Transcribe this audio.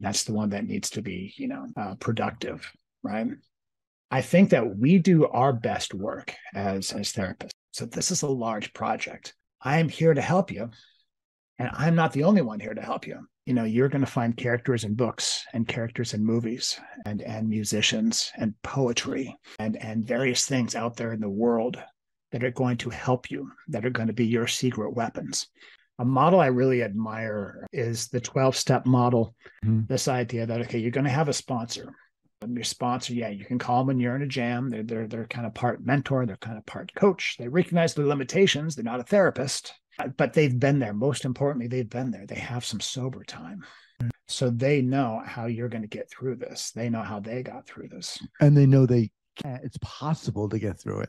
That's the one that needs to be, you know, uh, productive, right? I think that we do our best work as as therapists. So this is a large project. I am here to help you, and I'm not the only one here to help you. You know, you're going to find characters in books and characters in movies and and musicians and poetry and and various things out there in the world that are going to help you, that are going to be your secret weapons. A model I really admire is the 12 step model. Mm-hmm. This idea that, okay, you're going to have a sponsor. Your sponsor, yeah, you can call them when you're in a jam. They're, they're, they're kind of part mentor, they're kind of part coach. They recognize the limitations. They're not a therapist, but they've been there. Most importantly, they've been there. They have some sober time. So they know how you're going to get through this. They know how they got through this. And they know they can, it's possible to get through it.